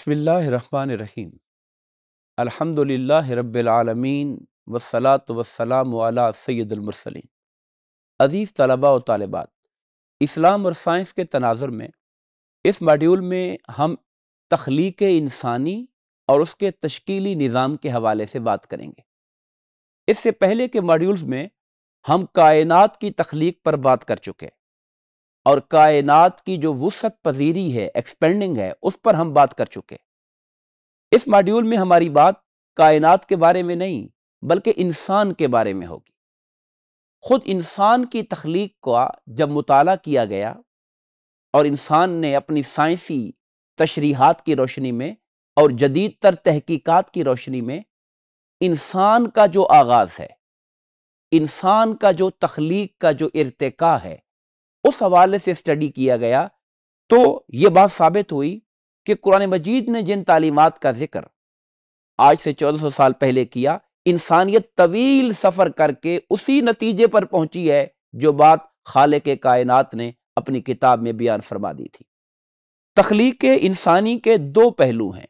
बसमीम अल्हम्दुलिल्लाह रब्बिल आलमीन वस्सलातु वस्सलामु अला अज़ीज़ तलबा व तालिबात, इस्लाम और साइंस के तनाजर में, इस मॉड्यूल में हम तख्लीक इंसानी और उसके तश्कीली निज़ाम के हवाले से बात करेंगे। इससे पहले के मॉड्यूल्स में हम कायनात की तख्लीक पर बात कर चुके और कायनात की जो वसत पजीरी है एक्सपेंडिंग है, उस पर हम बात कर चुके इस मॉड्यूल में हमारी बात कायनात के बारे में नहीं, बल्कि इंसान के बारे में होगी। खुद इंसान की तख्लीक का जब मुताला किया गया और इंसान ने अपनी साइंसी तशरीहत की रोशनी में और जदीद तर तहकीकात की रोशनी में इंसान का जो आगाज़ है, इंसान का जो तख्लीक का जो इरतका है उस हवाले से स्टडी किया गया तो ये बात साबित हुई कि कुरान मजीद ने जिन तालीमत का ज़िक्र आज से चौदह सौ साल पहले किया, इंसानियत तवील सफ़र करके उसी नतीजे पर पहुँची है, जो बात खाले के कायनात ने अपनी किताब में बयान फरमा दी थी। तख्लीक इंसानी के दो पहलू हैं।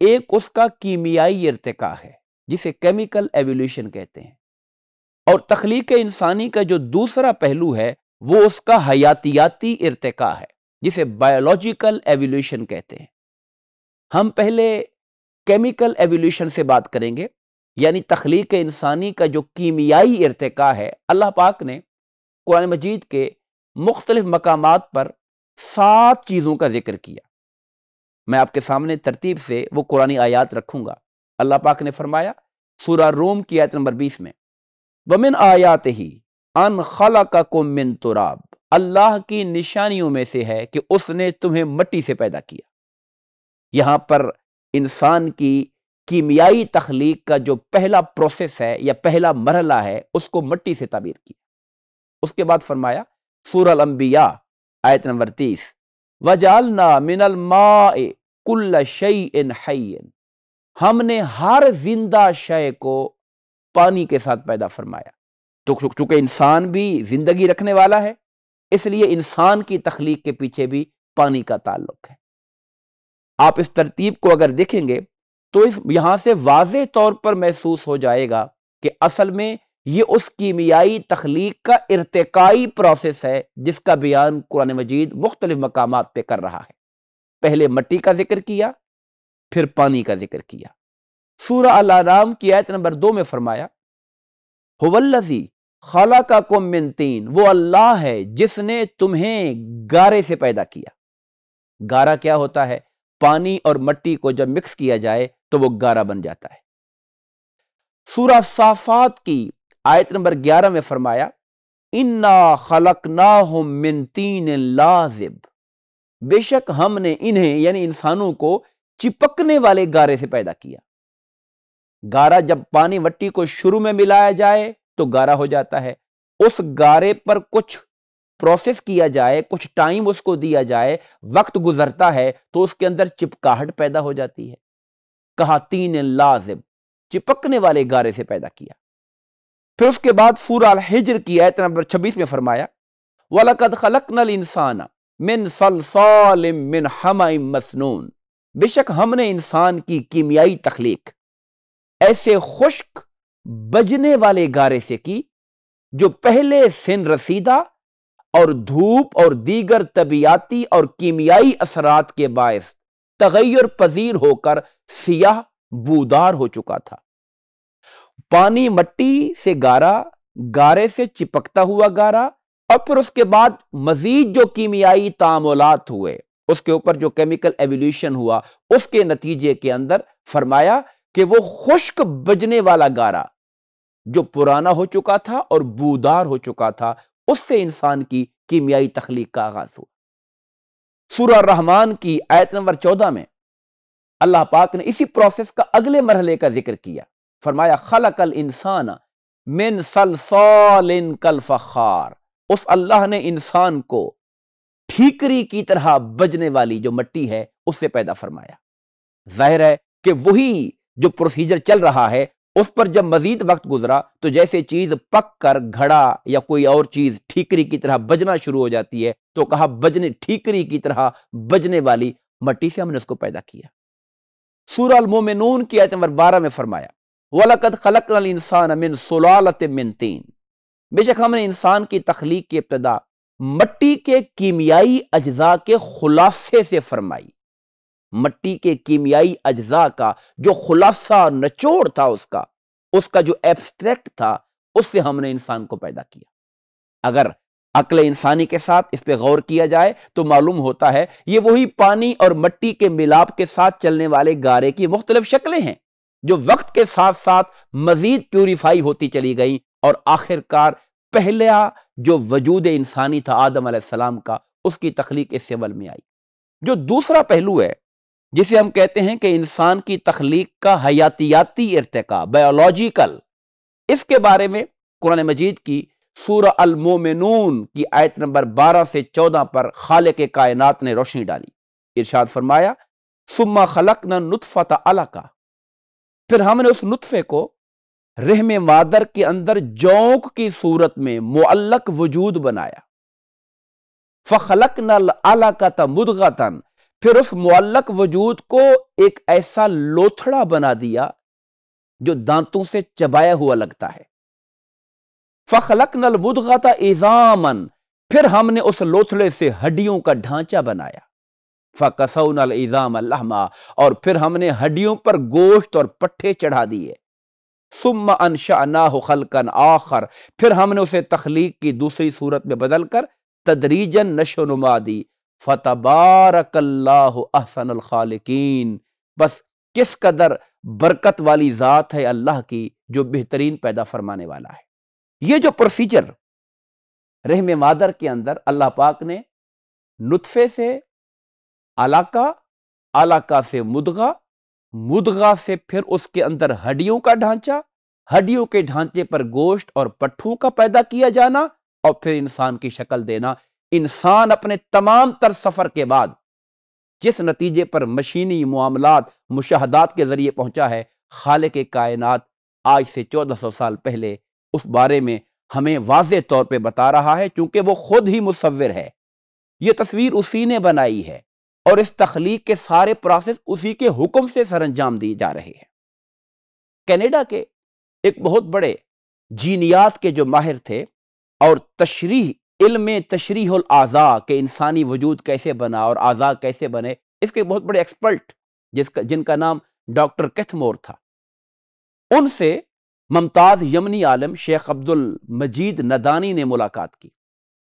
एक उसका कीमियाई इरतका है, जिसे केमिकल एवोल्यूशन कहते हैं। और तख्लीक इंसानी का जो दूसरा पहलू है वो उसका हयातियाती इर्तिका है, जिसे बायोलॉजिकल एवोल्यूशन कहते हैं। हम पहले केमिकल एवोल्यूशन से बात करेंगे, यानी तख्लीक इंसानी का जो कीमियाई इर्तिका है, अल्लाह पाक ने कुरान मजीद के मुख्तलिफ़ मकाम पर सात चीज़ों का ज़िक्र किया। मैं आपके सामने तरतीब से वो कुरानी आयात रखूँगा। अल्लाह पाक ने फरमाया, सूरा रोम की आयत नंबर बीस में, वमिन आयात ही अन खला का कुमिन तुराब। अल्लाह की निशानियों में से है कि उसने तुम्हें मट्टी से पैदा किया। यहाँ पर इंसान की कीमियाई तखलीक का जो पहला प्रोसेस है या पहला मरहला है, उसको मट्टी से ताबीर किया। उसके बाद फरमाया, सूरल अंबिया, आयत नंबर तीस, वजालना मिनल माए कुल्ल शई इन हमने हर ज़िंदा शय को पानी के साथ पैदा फरमाया। तो चूँकि इंसान भी ज़िंदगी रखने वाला है, इसलिए इंसान की तखलीक के पीछे भी पानी का ताल्लुक है। आप इस तरतीब को अगर देखेंगे तो इस, यहाँ से वाज तौर पर महसूस हो जाएगा कि असल में ये उस कीमियाई तखलीक का इरतकाई प्रोसेस है, जिसका बयान कुरान मजीद मुख्तलिफ़ मकाम पे कर रहा है। पहले मट्टी का ज़िक्र किया, फिर पानी का ज़िक्र किया। सूरा अल की आयत नंबर दो में फरमाया, हुवल्लजी खाला का तीन। वो अल्लाह है जिसने तुम्हें गारे से पैदा किया। गारा क्या होता है? पानी और मट्टी को जब मिक्स किया जाए तो वो गारा बन जाता है। सूरा साफात की आयत नंबर 11 में फरमाया, इन्ना खलक ना मिन तीन लाजिब। बेशक हमने इन्हें, यानी इंसानों को चिपकने वाले गारे से पैदा किया। गारा जब पानी मट्टी को शुरू में मिलाया जाए तो गारा हो जाता है। उस गारे पर कुछ प्रोसेस किया जाए, कुछ टाइम उसको दिया जाए, वक्त गुजरता है तो उसके अंदर चिपकाहट पैदा हो जाती है। कहा तीन लाजिब चिपकने वाले गारे से पैदा किया। फिर उसके बाद सूरा हिजर की आयत नंबर 26 में फरमाया, वलकद खलक नल इंसान मिन सलसाल मिन हमाइम मसनून। बेशक हमने इंसान की कीमियाई तखलीक, ऐसे खुश्क बजने वाले गारे से की, जो पहले सिन रसीदा और धूप और दीगर तबियाती और कीमियाई असरात के बायस तगैर पजीर होकर सियाह बूदार हो चुका था। पानी मट्टी से गारा, गारे से चिपकता हुआ गारा और फिर उसके बाद मजीद जो कीमियाई तामुलात हुए, उसके ऊपर जो केमिकल एवोल्यूशन हुआ, उसके नतीजे के अंदर फरमाया कि वो खुश्क बजने वाला गारा जो पुराना हो चुका था और बूदार हो चुका था, उससे इंसान की कीमियाई तखलीक का आगाज़ हुआ। सूरा रहमान की आयत नंबर चौदह में अल्लाह पाक ने इसी प्रोसेस का अगले मरहले का ज़िक्र किया। फरमाया, खलकल इंसान मिन सलसालिन कल फखार। उस अल्लाह ने इंसान को ठीकरी की तरह बजने वाली जो मट्टी है, उससे पैदा फरमाया। ज़ाहिर है कि वही जो प्रोसीजर चल रहा है उस पर जब मजीद वक्त गुजरा तो जैसे चीज़ पक कर घड़ा या कोई और चीज़ ठीकरी की तरह बजना शुरू हो जाती है तो कहा बजने, ठीकरी की तरह बजने वाली मट्टी से हमने उसको पैदा किया। सूर मोमिनून की आयत नंबर बारह में फरमाया, वलकद खलक इंसान मिन सुलालत मिन तीन। बेशक हमने इंसान की तखलीक की इब्तदा मट्टी के कीमियाई अज्जा के खुलासे से फरमाई। मट्टी के कीमियाई अज्जा का जो खुलासा नचोड़ था उसका उसका जो एब्स्ट्रैक्ट था, उससे हमने इंसान को पैदा किया। अगर अकल इंसानी के साथ इस पर गौर किया जाए तो मालूम होता है, ये वही पानी और मट्टी के मिलाप के साथ चलने वाले गारे की मुख्तलिफ़ शक्लें हैं, जो वक्त के साथ साथ मजीद प्यूरिफाई होती चली गई और आखिरकार पहला जो वजूद इंसानी था आदम का, उसकी तखलीक इस अमल में आई। जो दूसरा पहलू है जिसे हम कहते हैं कि इंसान की तखलीक का हयातियाती इरतका बायोलॉजिकल इसके बारे में कुरान मजीद की सूर अलमोमिनून की आयत नंबर 12 से 14 पर खाले के कायनात ने रोशनी डाली। इरशाद फरमाया, सुम्मा खलक न नुतफत अला का फिर हमने उस नुतफे को रहम मादर के अंदर जौक की सूरत में मुअल्लक वजूद बनाया। फखलक नल का तमुदगतन फिर उस मुअल्लक वजूद को एक ऐसा लोथड़ा बना दिया, जो दांतों से चबाया हुआ लगता है। फखलक नल मुदगता इजामन, फिर हमने उस लोथड़े से हड्डियों का ढांचा बनाया। फ़कसौन इज़ाम अल्लामा और फिर हमने हड्डियों पर गोश्त और पट्टे चढ़ा दिए। सुम्मा अनशा खलकन आखर, फिर हमने उसे तखलीक की दूसरी सूरत में बदलकर तदरीजन नशो नुमा दी। फतबारकल्लाहसन खालिकीन। बस किस कदर बरकत वाली ज़ात है अल्लाह की जो बेहतरीन पैदा फरमाने वाला है। ये जो प्रोसीजर रहम मादर के अंदर अल्लाह पाक ने नुतफे से अलाका अलाका से मुदगा मुदगा से फिर उसके अंदर हड्डियों का ढांचा, हड्डियों के ढांचे पर गोश्त और पट्ठों का पैदा किया जाना और फिर इंसान की शक्ल देना। इंसान अपने तमाम तर सफ़र के बाद जिस नतीजे पर मशीनी मामलात, मुशाहदात के ज़रिए पहुँचा है खाल के कायनात आज से 1400 साल पहले उस बारे में हमें वाज तौर पे बता रहा है क्योंकि वो खुद ही मुसविर है। ये तस्वीर उसी ने बनाई है और इस तखलीक के सारे प्रोसेस उसी के हुक्म से सर अंजाम दिए जा रहे हैं। कनाडा के एक बहुत बड़े जीनियात के जो माहिर थे और तशरी इल्म तशरी आज़ा, के इंसानी वजूद कैसे बना और आज़ा कैसे बने, इसके बहुत बड़े एक्सपर्ट जिसका, जिनका नाम डॉक्टर कैथमोर था। उनसे ममताज यमनी आलम, शेख अब्दुल मजीद नदानी ने मुलाकात की।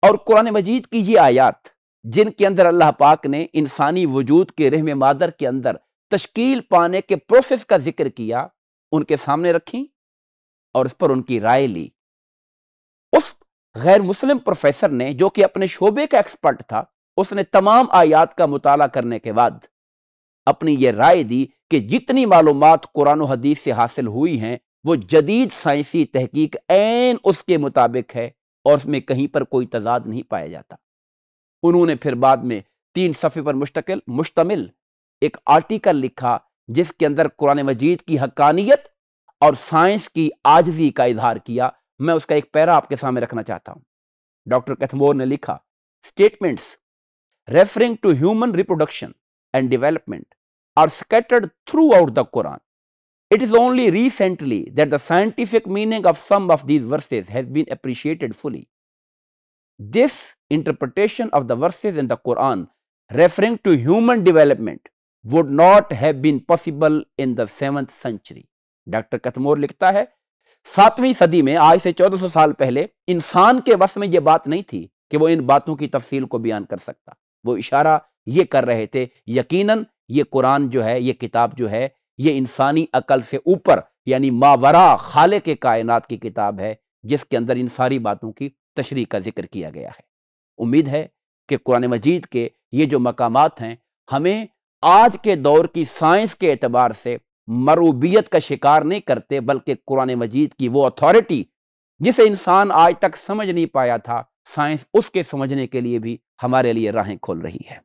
और कुरान मजीद की ये आयात, जिनके अंदर अल्लाह पाक ने इंसानी वजूद के रहम मादर के अंदर तश्कील पाने के प्रोसेस का ज़िक्र किया, उनके सामने रखी और उस पर उनकी राय ली। उस गैर मुस्लिम प्रोफेसर ने, जो कि अपने शोबे का एक्सपर्ट था, उसने तमाम आयात का मुताला करने के बाद अपनी यह राय दी कि जितनी मालूम कुरान हदीस से हासिल हुई हैं, वो जदीद साइंसी तहकीक एन उसके मुताबिक है और उसमें कहीं पर कोई तजाद नहीं पाया जाता। उन्होंने फिर बाद में तीन सफ़े पर मुश्तकिल, मुश्तमिल एक आर्टिकल लिखा, जिसके अंदर कुरान मजीद की हकानियत और साइंस की आजजी का इजहार किया मैं उसका एक पैरा आपके सामने रखना चाहता हूँ। डॉक्टर कैथमोर ने लिखा, statements referring to human reproduction and development are scattered throughout the Quran. It is only recently that the scientific meaning of some of these verses has been appreciated fully. This interpretation of the verses in the Quran referring to human development would not have been possible in the seventh century. Doctor Keith Moore लिखता है सातवीं सदी में, आज से 1400 साल पहले, इंसान के वश में यह बात नहीं थी कि वो इन बातों की तफसील को बयान कर सकता। वो इशारा ये कर रहे थे, यकीनन ये कुरान जो है, ये किताब जो है, ये इंसानी अकल से ऊपर, यानी मावरा खाले के कायनात की किताब है, जिसके अंदर इन सारी बातों की तशरी का ज़िक्र किया गया है। उम्मीद है कि कुरान मजीद के ये जो मकामात हैं, हमें आज के दौर की साइंस के एतबार से मरूबियत का शिकार नहीं करते, बल्कि कुरान मजीद की वो अथॉरिटी जिसे इंसान आज तक समझ नहीं पाया था, साइंस उसके समझने के लिए भी हमारे लिए राहें खोल रही है।